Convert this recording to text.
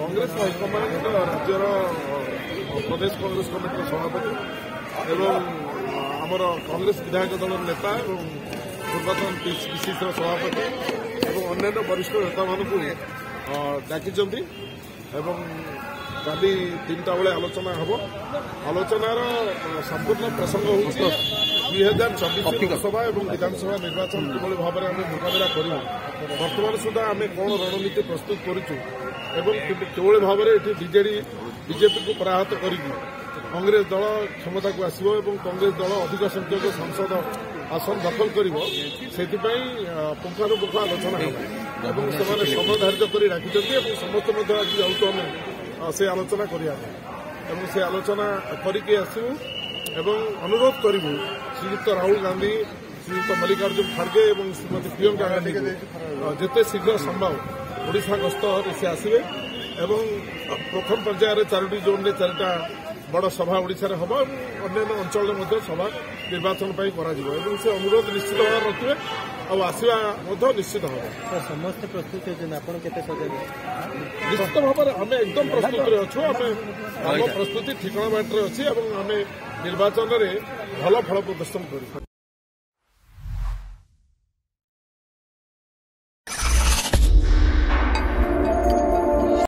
Congress high command রাজ্যের প্রদেশ কংগ্রেস কমিটির সভাপতি এবং আমার কংগ্রেস বিধায়ক দলের নেতা এবং পূর্বতন পিসিসির সভাপতি এবং অন্যান্য বরিষ্ঠ নেতা মানুষ ডাকিছেন এবং କାଲି ତିନିଟା ବେଳେ ଆଲୋଚନା ହେବ ଆଲୋଚନାର ସମ୍ପୂର୍ଣ୍ଣ ପ୍ରସଙ୍ଗ ହେଉଛି ଦୁଇ ହଜାର ଚବିଶ ଲୋକସଭା ଏବଂ ବିଧାନସଭା ନିର୍ବାଚନ କିଭଳି ଭାବରେ ଆମେ ମୁକାବିଲା କରିବୁ ବର୍ତ୍ତମାନ ସୁଦ୍ଧା ଆମେ କ'ଣ ରଣନୀତି ପ୍ରସ୍ତୁତ କରିଛୁ ଏବଂ କିଭଳି ଭାବରେ ଏଠି ବିଜେଡି ବିଜେପିକୁ ପରାହତ କରିକି କଂଗ୍ରେସ ଦଳ କ୍ଷମତାକୁ ଆସିବ ଏବଂ କଂଗ୍ରେସ ଦଳ ଅଧିକ ସଂଖ୍ୟକ ସଂସଦ আসন দখল করব সেপাই পুঙ্খানুপুঙ্খ আলোচনা হব এবং সে সময় ধার্য করে রাখি এবং সমস্ত মধ্যে আজ যাচ্ছ আমি ସେ ଆଲୋଚନା କରିବା ପାଇଁ ଏବଂ ସେ ଆଲୋଚନା କରିକି ଆସିବୁ ଏବଂ ଅନୁରୋଧ କରିବୁ ଶ୍ରୀଯୁକ୍ତ ରାହୁଲ ଗାନ୍ଧୀ ଶ୍ରୀଯୁକ୍ତ ମଲ୍ଲିକାର୍ଜୁନ ଖାର୍ଗେ ଏବଂ ଶ୍ରୀମତୀ ପ୍ରିୟଙ୍କା ଗାନ୍ଧୀ ଯେତେ ଶୀଘ୍ର ସମ୍ଭବ ଓଡ଼ିଶା ଗସ୍ତରେ ସେ ଆସିବେ ଏବଂ ପ୍ରଥମ ପର୍ଯ୍ୟାୟରେ ଚାରୋଟି ଜୋନ୍ରେ ଚାରିଟା বড় সভা ওড়িশার হব এবং অন্যান্য অঞ্চলের মধ্যে সভা নির্বাচন পাই করা এবং সে অনুরোধ নিশ্চিত ভাবে রাখবে ଆଉ ଆସିବା ମଧ୍ୟ ନିଶ୍ଚିତ ହେବ ସମସ୍ତେ ପ୍ରସ୍ତୁତ ହେଉଛନ୍ତି ଆପଣ କେତେ ସଜାଗ ନିଶ୍ଚିତ ଭାବରେ ଆମେ ଏକଦମ ପ୍ରସ୍ତୁତରେ ଅଛୁ ଆମେ ଆମ ପ୍ରସ୍ତୁତି ଠିକଣା ବାଟରେ ଅଛି ଏବଂ ଆମେ ନିର୍ବାଚନରେ ଭଲ ଫଳ ପ୍ରଦର୍ଶନ କରିଛୁ